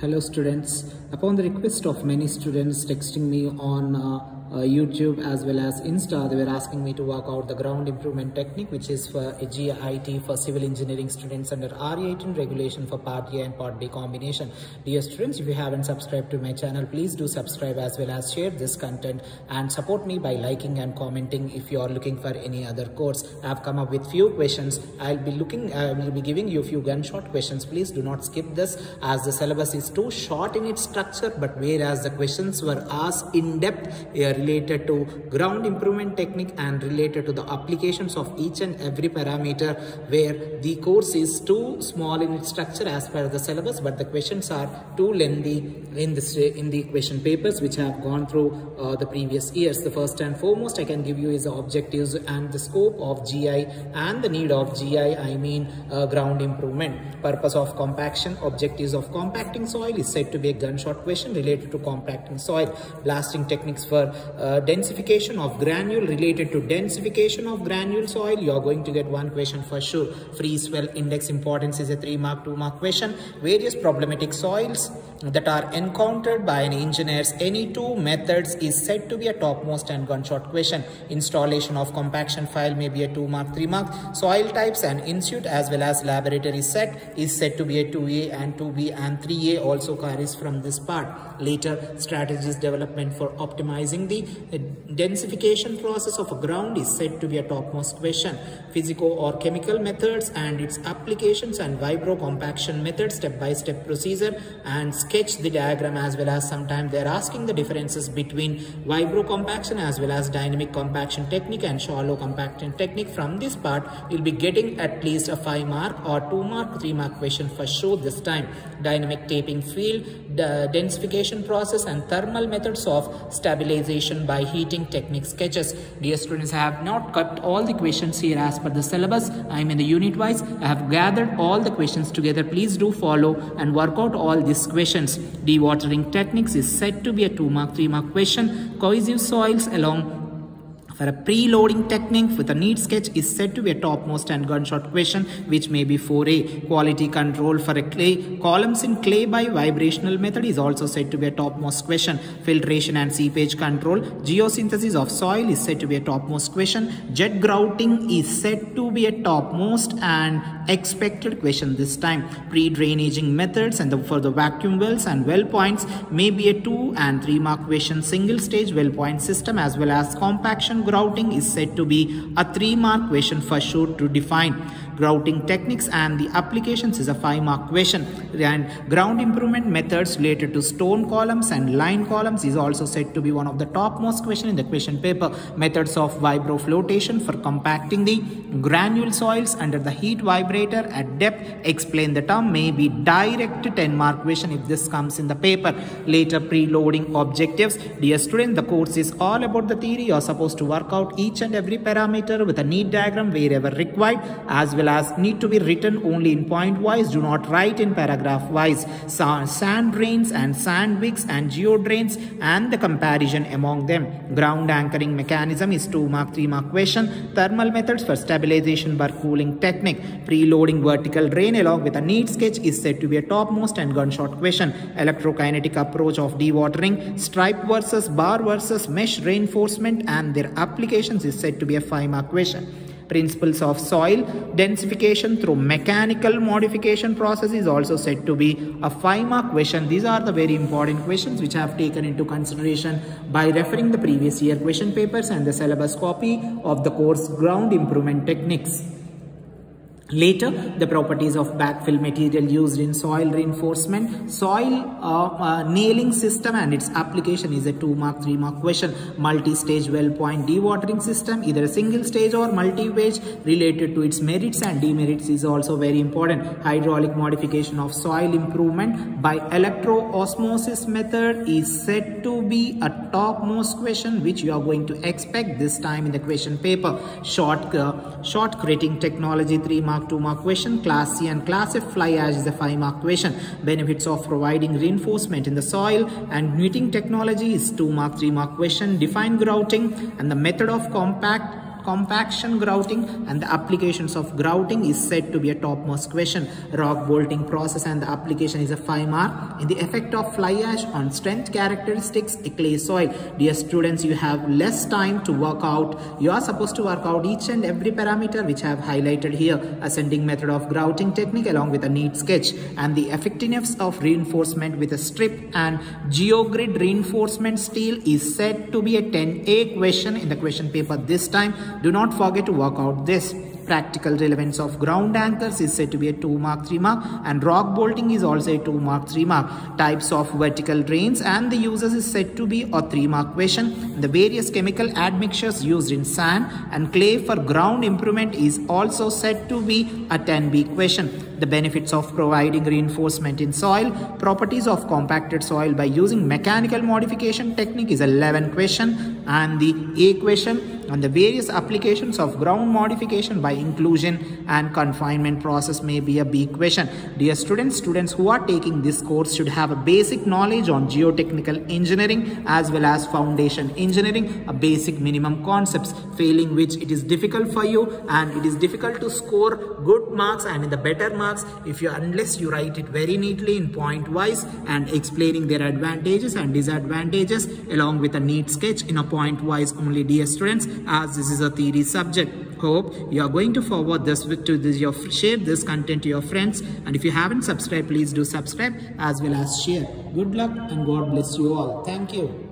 Hello students. Upon the request of many students texting me on uh, YouTube as well as Insta, they were asking me to work out the ground improvement technique which is for GIT for civil engineering students under R18 regulation for part A and part B combination. Dear students, if you haven't subscribed to my channel, please do subscribe as well as share this content and support me by liking and commenting if you are looking for any other course. I have come up with few questions. I'll be looking, I will be giving you a few gunshot questions. Please do not skip this as the syllabus is too short in its structure but whereas the questions were asked in depth uh, related to ground improvement technique and related to the applications of each and every parameter where the course is too small in its structure as per the syllabus but the questions are too lengthy in this in the question papers which have gone through uh, the previous years. The first and foremost i can give you is the objectives and the scope of gi and the need of gi i mean uh, ground improvement. Purpose of compaction objectives of compacting soil is said to be a gunshot question related to compacting soil. Blasting techniques for uh, densification of granule related to densification of granule soil. You are going to get one question for sure. Free swell index importance is a three mark two mark question. Various problematic soils that are encountered by an engineers any two methods is said to be a topmost and gunshot question. Installation of compaction pile may be a two mark three mark. Soil types and in situ as well as laboratory set is said to be a 2a and 2b and 3a also carries from this part. Later strategies development for optimizing the densification process of a ground is said to be a topmost question. Physico or chemical methods and its applications and vibro compaction method step by step procedure and sketch the diagram as well as sometimes they're asking the differences between vibro compaction as well as dynamic compaction technique and shallow compaction technique. From this part you'll be getting at least a 5 mark or 2 mark 3 mark question for sure this time. Dynamic tamping field the densification process and thermal methods of stabilization by heating technique sketches. Dear students i have not cut all the questions here as per the syllabus. I am in the unit wise. I have gathered all the questions together. Please do follow and work out all these questions dewatering techniques is said to be a 2 mark 3 mark question cohesive soils along for a pre-loading technique with a neat sketch is said to be a topmost and gunshot question which may be 4A. Quality control for a clay columns in clay by vibrational method is also said to be a topmost question. Filtration and seepage control. Geosynthesis of soil is said to be a topmost question. Jet grouting is said to be a topmost and expected question this time. Pre-drainaging methods and the, for the vacuum wells and well points may be a 2 and 3 mark question single stage well point system as well as compaction grouting is said to be a 3 mark question for sure to define. Grouting techniques and the applications is a 5 mark question and ground improvement methods related to stone columns and lime columns is also said to be one of the topmost question in the question paper. Methods of vibro flotation for compacting the granule soils under the heat vibrator at depth explain the term may be direct 10 mark question if this comes in the paper. Later preloading objectives. Dear student the course is all about the theory you are supposed to work out each and every parameter with a neat diagram wherever required as well need to be written only in point wise do not write in paragraph wise. Sand drains and sand wicks and geodrains and the comparison among them. Ground anchoring mechanism is 2 mark 3 mark question. Thermal methods for stabilization by cooling technique. Preloading vertical drain along with a neat sketch is said to be a topmost and gunshot question. Electrokinetic approach of dewatering stripe versus bar versus mesh reinforcement and their applications is said to be a 5 mark question principles of soil densification through mechanical modification process is also said to be a 5 mark question. These are the very important questions which I have taken into consideration by referring the previous year question papers and the syllabus copy of the course ground improvement techniques Later, the properties of backfill material used in soil reinforcement, soil uh, uh, nailing system and its application is a 2 mark 3 mark question. Multi-stage well point dewatering system, either a single stage or multi-stage related to its merits and demerits is also very important. Hydraulic modification of soil improvement by electro-osmosis method is said to be a topmost question which you are going to expect this time in the question paper. Short, uh, shotcreting technology 3 mark mark 2 mark question. Class C and Class F fly ash is a 5 mark question. Benefits of providing reinforcement in the soil and knitting technology is 2 mark 3 mark question. Define grouting and the method of compact compaction grouting and the applications of grouting is said to be a topmost question. Rock bolting process and the application is a 5 mark. In the effect of fly ash on strength characteristics, a clay soil. Dear students, you have less time to work out. You are supposed to work out each and every parameter which I have highlighted here. Ascending method of grouting technique along with a neat sketch and the effectiveness of reinforcement with a strip and geogrid reinforcement steel is said to be a 10A question in the question paper this time. Do not forget to work out this. Practical relevance of ground anchors is said to be a 2 mark 3 mark and rock bolting is also a 2 mark 3 mark. Types of vertical drains and the uses is said to be a 3 mark question. The various chemical admixtures used in sand and clay for ground improvement is also said to be a 10b question. The benefits of providing reinforcement in soil properties of compacted soil by using mechanical modification technique is 11 question. And the a question and the various applications of ground modification by inclusion and confinement process may be a big question. Dear students, students who are taking this course should have a basic knowledge on geotechnical engineering as well as foundation engineering, a basic minimum concepts, failing which it is difficult for you and it is difficult to score good marks and in the better marks if you unless you write it very neatly in point wise and explaining their advantages and disadvantages along with a neat sketch in a point wise only dear students as this is a theory subject. Hope you are going to forward this to this your share this content to your friends. And if you haven't subscribed please do subscribe as well as share. Good luck and god bless you all. Thank you